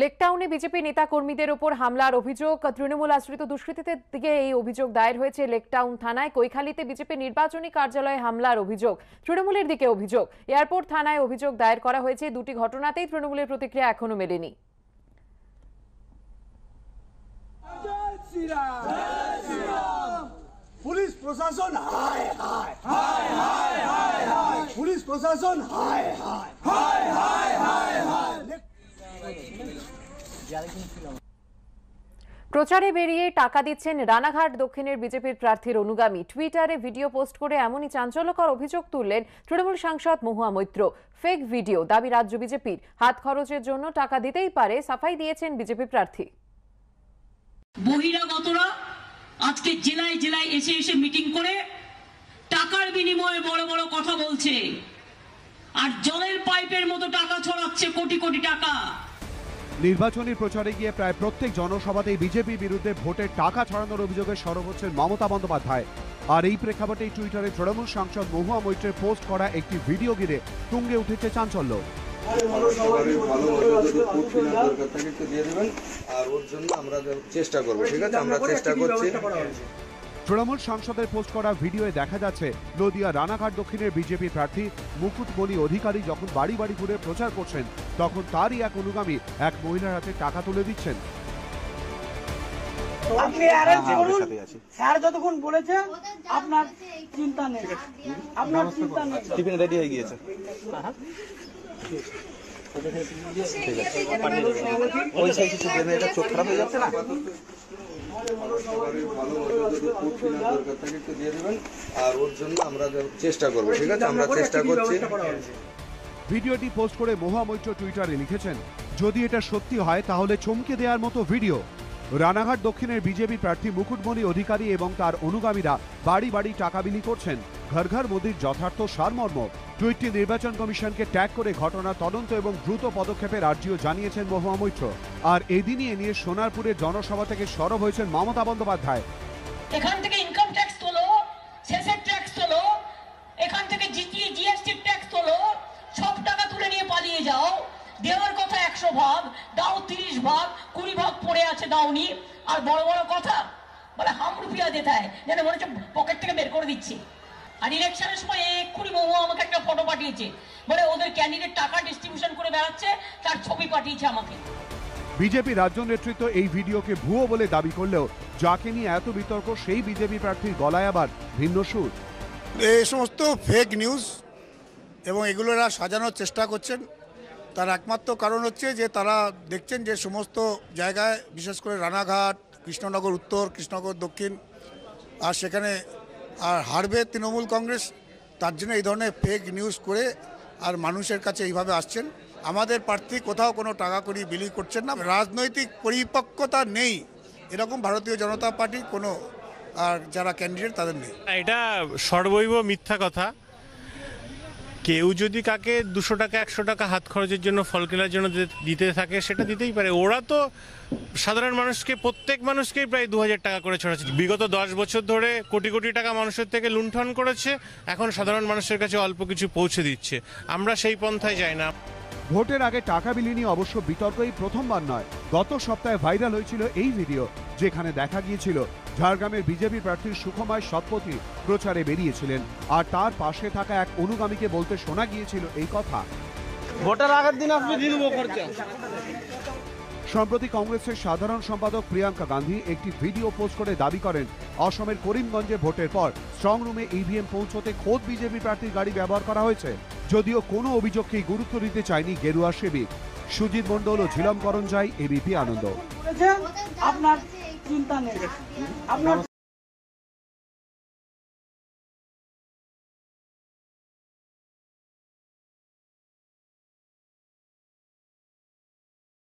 লেকটাউনে BJP নেতা কর্মীদের ওপর হামলার অভিযোগ। তৃণমূল আশ্রিত দুষ্কৃতীদের দিকে এই অভিযোগ দায়ের হয়েছে লেকটাউন থানায়। কৈখালীতে বিজেপি নির্বাচনী কার্যালয়ে হামলার অভিযোগ। তৃণমূলের দিকে অভিযোগ। এয়ারপোর্ট থানায় অভিযোগ দায়ের করা হয়েছে। দুটি ঘটনাতেই তৃণমূলের প্রতিক্রিয়া এখনও মেলেনি। পুলিশ প্রশাসন, হায় হায়। হায় হায় হায় হায়। হায় হায়। হায় হায় হায় হায়। প্রচারে বেরিয়ে টাকা দিচ্ছেন রানাঘাট দক্ষিণের বিজেপির প্রার্থীর অনুগামী। টুইটারে ভিডিও পোস্ট করে এমনই চাঞ্চল্যকর অভিযোগ তুললেন তৃণমূল সাংসদ মহুয়া মৈত্র। ফেক ভিডিও দাবি রাজ্য বিজেপির। হাত খরচের জন্য টাকা দিতেই পারে সাফাই দিয়েছেন বিজেপি প্রার্থী। বহিরাগতরা আজকে জেলায় জেলায় এসে এসে মিটিং করে টাকার বিনিময়ে বড় বড় কথা বলছে। আর জলের পাইপের মতো টাকা ছড়াচ্ছে কোটি কোটি টাকা। নির্বাচনী প্রচারে গিয়ে প্রায় প্রত্যেক জনসভাতেই বিজেপি বিরুদ্ধে ভোটের টাকা ছড়ানোর অভিযোগে সরব হচ্ছেন মমতা বন্দ্যোপাধ্যায়। আর এই প্রেক্ষাপটেই টুইটারে তৃণমূল সাংসদ মহুয়া মৈত্রের পোস্ট করা একটি ভিডিও ঘিরে তুঙ্গে উঠেছে চাঞ্চল্য। আর ওর জন্য আমরা চেষ্টা করব, ঠিক আছে? আমরা চেষ্টা করছি। তৃণমূল সাংসদের পোস্ট করা ভিডিওয়ে দেখা যাচ্ছে নদিয়া রানাঘাট দক্ষিণের বিজেপি প্রার্থী মুকুটমণি অধিকারী যখন বাড়ি বাড়ি ঘুরে প্রচার করছেন তখন তারই এক অনুগামী এক মহিলার হাতে টাকা তুলে দিচ্ছেন। আপনি স্যার যতক্ষণ বলেছে আপনার চিন্তা নেই। আপনার চিন্তা নেই। টিফিন রেডি হয়ে গিয়েছে। ওই সাইডে একটু এটা চোখ খারাপ হয়ে যাচ্ছে না? সবারই ভালো মতো যদি ফুড কেনার দরকার থাকে একটু দিয়ে দেবেন। আর ওর জন্য আমরা চেষ্টা করব ঠিক আছে? আমরা চেষ্টা করছি। ভিডিওটি পোস্ট করে মহুয়া মৈত্র টুইটারে লিখেছেন যদি এটা সত্যি হয় তাহলে চমকে দেওয়ার মতো ভিডিও। রানাঘাট দক্ষিণের বিজেপি প্রার্থী মুকুটমণি অধিকারী এবং তার অনুগামীরা বাড়ি বাড়ি টাকা বিলি করছেন। ঘর ঘর মোদীর যথার্থ সারমর্ম। টুইটটি নির্বাচন কমিশনকে ট্যাগ করে ঘটনা তদন্ত এবং দ্রুত পদক্ষেপের আর্জিও জানিয়েছেন মহুয়া মৈত্র আর এদিনই এ নিয়ে সোনারপুরের জনসভা থেকে সরব হয়েছেন মমতা বন্দ্যোপাধ্যায়। এখান থেকে ইনকাম ট্যাক্স তোলো, শেষের ট্যাক্স তোলো, এখান থেকে জিটিএ জিএসটি ট্যাক্স তোলো, সব টাকা তুলে নিয়ে পালিয়ে যাও। দেওয়ার কথা একশো ভাগ, দাও তিরিশ ভাগ, কুড়ি ভাগ পড়ে আছে, দাওনি। আর বড় বড় কথা, বলে হাম রুপিয়া যেন মনে হচ্ছে পকেট থেকে বের করে দিচ্ছে। আর ইলেকশনের সময় এক্ষুনি মহু আমাকে একটা ফটো পাঠিয়েছে, বলে ওদের ক্যান্ডিডেট টাকা ডিস্ট্রিবিউশন করে বেড়াচ্ছে, তার ছবি পাঠিয়েছে আমাকে। বিজেপি রাজ্য নেতৃত্ব এই ভিডিওকে ভুয়ো বলে দাবি করলেও যাকে নিয়ে এত বিতর্ক, সেই বিজেপি প্রার্থীর গলায় আবার ভিন্ন সুর। এই সমস্ত ফেক নিউজ এবং এগুলোরা সাজানোর চেষ্টা করছেন, তার একমাত্র কারণ হচ্ছে যে তারা দেখছেন যে সমস্ত জায়গায়, বিশেষ করে রানাঘাট, কৃষ্ণনগর উত্তর, কৃষ্ণনগর দক্ষিণ, আর সেখানে, আর হারবে তৃণমূল কংগ্রেস, তার জন্য এই ধরনের ফেক নিউজ করে আর মানুষের কাছে এইভাবে আসছেন। আমাদের প্রার্থী কোথাও কোনো টাকা করি বিলি করছেন না। রাজনৈতিক পরিপক্কতা নেই। এরকম ভারতীয় জনতা পার্টি কোনো, আর যারা ক্যান্ডিডেট তাদের নেই। এটা সর্বৈব মিথ্যা কথা। কেউ যদি কাকে দুশো টাকা, একশো টাকা হাত খরচের জন্য ফল কেনার জন্য দিতে থাকে, সেটা দিতেই পারে। ওরা তো সাধারণ মানুষকে, প্রত্যেক মানুষকেই প্রায় দু হাজার টাকা করে ছড়াচ্ছে। বিগত দশ বছর ধরে কোটি কোটি টাকা মানুষের থেকে লুণ্ঠন করেছে। এখন সাধারণ মানুষের কাছে অল্প কিছু পৌঁছে দিচ্ছে। আমরা সেই পন্থায় যাই না। ভোটের আগে টাকা বিলি নিয়ে অবশ্য বিতর্কই প্রথমবার নয়। গত সপ্তাহে ভাইরাল হয়েছিল এই ভিডিও, যেখানে দেখা গিয়েছিল ঝাড়গ্রামের বিজেপি প্রার্থী সুখময় সৎপথী প্রচারে বেরিয়েছিলেন। আর তার পাশে থাকা এক অনুগামীকে বলতে শোনা গিয়েছিল এই কথা। ভোটের আগের দিন আপনি দিয়ে দেবো খরচা। সম্প্রতি কংগ্রেসের সাধারণ সম্পাদক প্রিয়াঙ্কা গান্ধী একটি ভিডিও পোস্ট করে দাবি করেন, অসমের করিমগঞ্জে ভোটের পর স্ট্রং রুমে ইভিএম পৌঁছতে খোদ বিজেপি প্রার্থীর গাড়ি ব্যবহার করা হয়েছে। যদিও কোনো অভিযোগকেই গুরুত্ব দিতে চায়নি গেরুয়া সেবিক সুজিত মণ্ডল ও ঝিলম করঞ্জাই এবিপি আনন্দ।